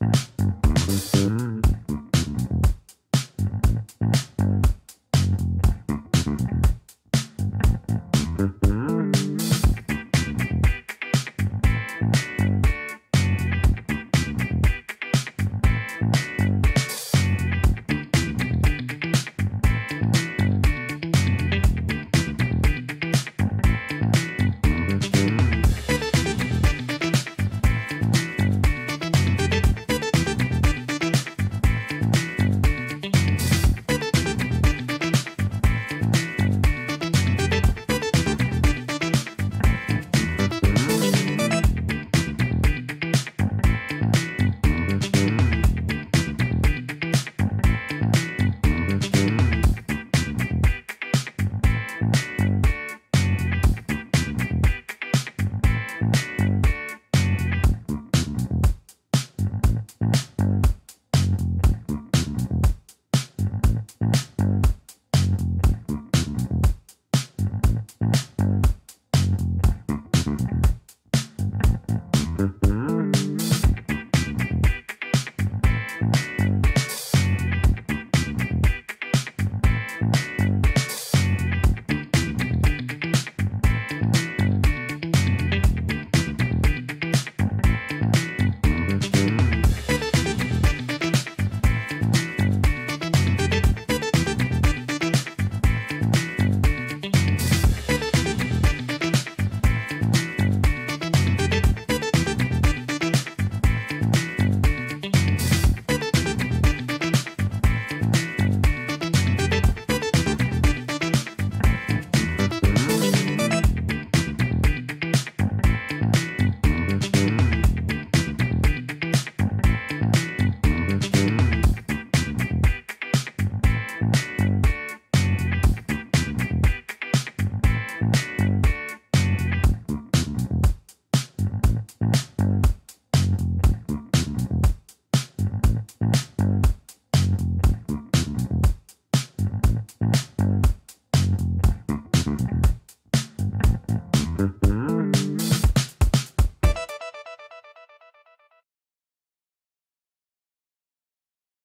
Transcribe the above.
Bye.